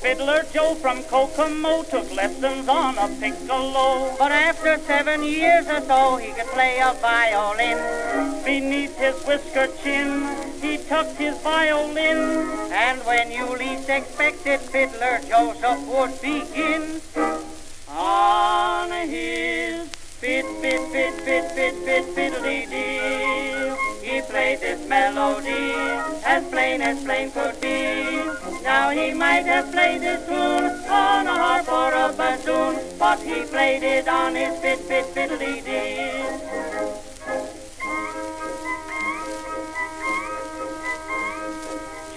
Fiddler Joe from Kokomo took lessons on a piccolo. But after seven years or so, he could play a violin. Beneath his whisker chin, he tucked his violin. And when you least expected, Fiddler Joseph would begin. On his He played this melody as plain as plain could be. Now he might have played this tune on a harp or a bassoon, but he played it on his fit, fit,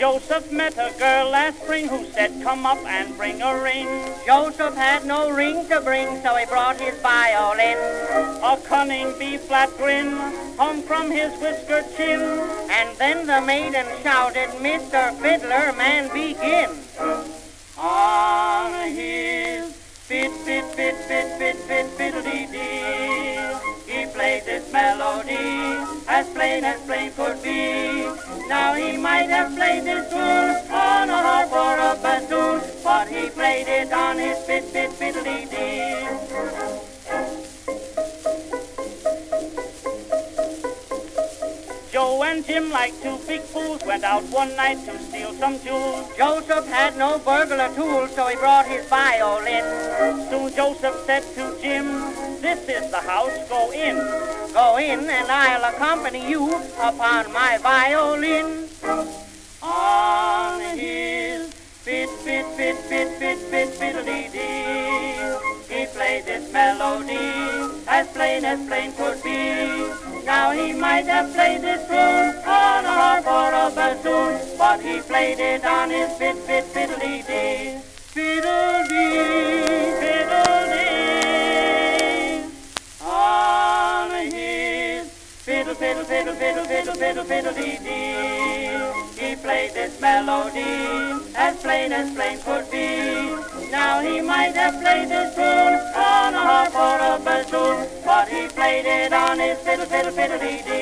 Joseph met a girl last spring who said, come up and bring a ring. Joseph had no ring to bring, so he brought his violin. A cunning B-flat grin hung from his whiskered chin. And then the maiden shouted, Mr. Fiddler, man, begin. On his fit, fit, fit, fit, fit, fit, fiddly dee. He played this melody as plain as plain could be. Now he might have played this tune on a harp or a bassoon, but he played it on his Joe and Jim, like two big fools, went out one night to steal some jewels. Joseph had no burglar tools, so he brought his violin. Soon Joseph said to Jim, this is the house, go in. Go in and I'll accompany you upon my violin. On his fit, fit, fit, fit, fit, fit, fiddly dee. He played this melody as plain as plain could be. Now he might have played this tune on a harp or a bassoon, but he played it on his fit, fit, fiddly dee. Fiddle dee, fiddle fiddle, fiddle, fiddle, fiddle, fiddle, fiddle dee dee. He played this melody as plain as plain could be. Now he might have played this tune on a harp or a bassoon, it on his fiddle, fiddle, fiddle dee dee.